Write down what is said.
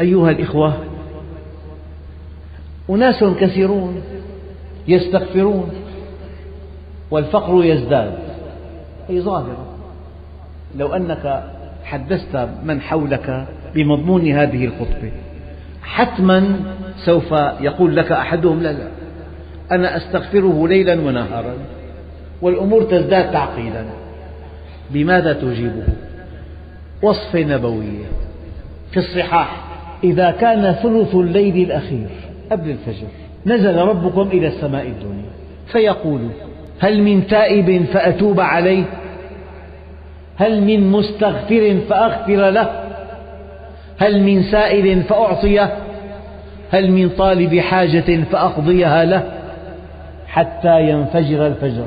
أيها الإخوة أناس كثيرون يستغفرون والفقر يزداد. هي ظاهرة لو أنك حدثت من حولك بمضمون هذه الخطبة حتما سوف يقول لك أحدهم لا لا أنا أستغفره ليلا ونهارا والأمور تزداد تعقيدا. بماذا تجيبه؟ وصفة نبوية في الصحاح. إذا كان ثلث الليل الأخير. قبل الفجر. نزل ربكم إلى السماء الدنيا. فيقول هل من تائب فأتوب عليه؟ هل من مستغفر فأغفر له؟ هل من سائل فأعطيه؟ هل من طالب حاجة فأقضيها له؟ حتى ينفجر الفجر.